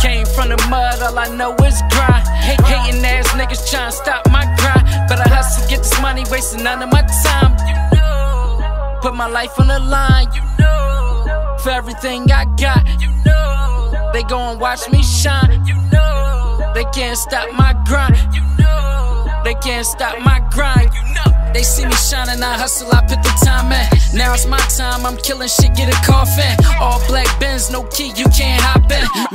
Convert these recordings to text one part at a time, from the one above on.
Came from the mud, all I know is grind. Hate, hating ass niggas trying to stop my grind. But I hustle, get this money, wasting none of my time. You know, put my life on the line. You know, for everything I got. You know, they gon' watch me shine. You know, they can't stop my grind. You know, they can't stop my grind. You know. They see me shining, I hustle, I put the time in. Now it's my time, I'm killing shit, get a coffin. All black Benz, no key,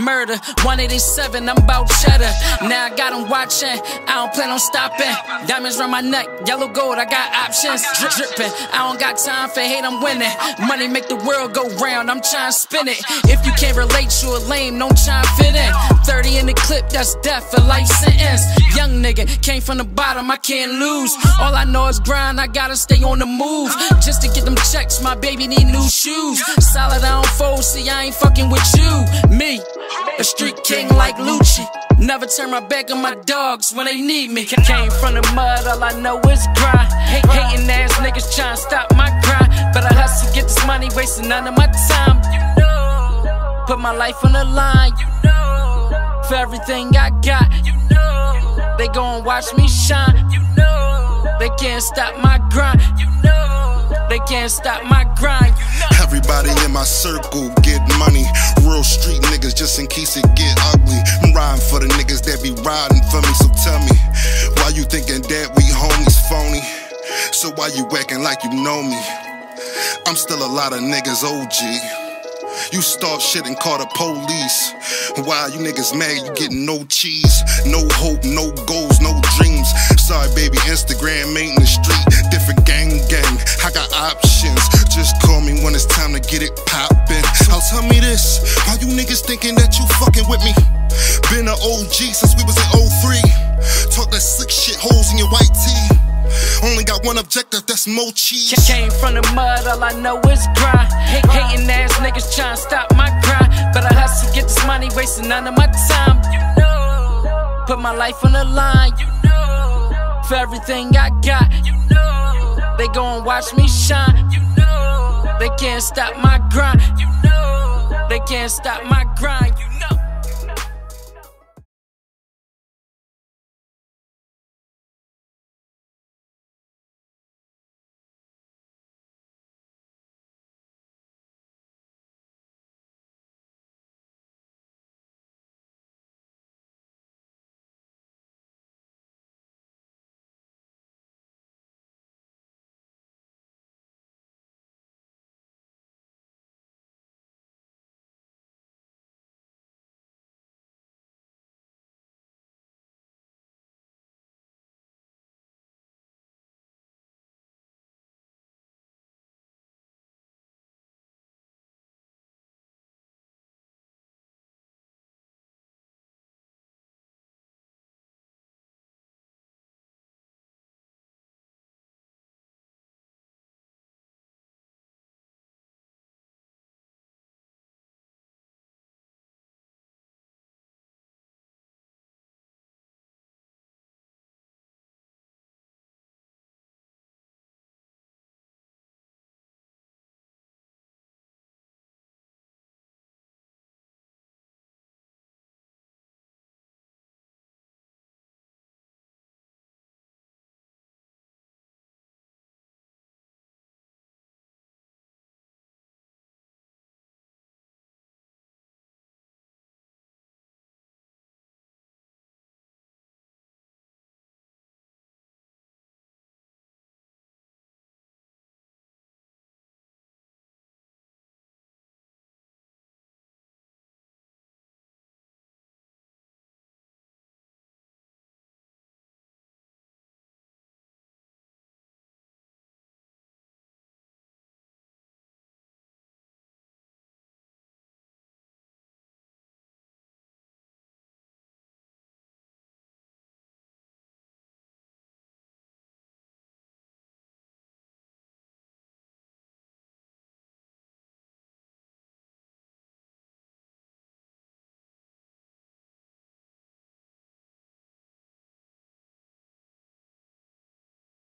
Murder, 187, I'm about cheddar. Now I got them watching, I don't plan on stopping. Diamonds around my neck, yellow gold, I got options. Drip, dripping, I don't got time for hate, I'm winning. Money make the world go round, I'm trying to spin it. If you can't relate, you a lame, don't try fit in. 30 in the clip, that's death, a life sentence. Young nigga, came from the bottom, I can't lose. All I know is grind, I gotta stay on the move. Just to get them checks, my baby need new shoes. Solid, I don't fold, see, I ain't fucking with you. Me, a street king like Lucci. Never turn my back on my dogs when they need me. Came from the mud, all I know is grind. Hate, hating ass niggas trying to stop my grind. But I hustle, get this money, wasting none of my time. You know, put my life on the line. You know, for everything I got. You know, they gon' watch me shine. You know. They can't stop my grind. You know, they can't stop my grind. Everybody in my circle get money. Real street niggas just in case it get ugly. I'm riding for the niggas that be riding for me. So tell me, why you thinking that we homies phony? So why you acting like you know me? I'm still a lot of niggas OG. You start shit and call the police. Why you niggas mad? You getting no cheese, no hope, no goals, no dreams. Sorry, baby, Instagram ain't in the street. Different gang, it's time to get it poppin'. Now tell me this: Why you niggas thinking that you fucking with me? Been an OG since we was in 03. Talk that slick shit, holes in your white tee. Only got one objective, that's more cheese. Came from the mud, all I know is grind. Hate, hating ass niggas trying to stop my grind. But I hustle, get this money, wasting none of my time. You know, put my life on the line. You know, for everything I got. You know, they gon' watch me shine. You know, they can't stop my grind. You know, they can't stop my grind. You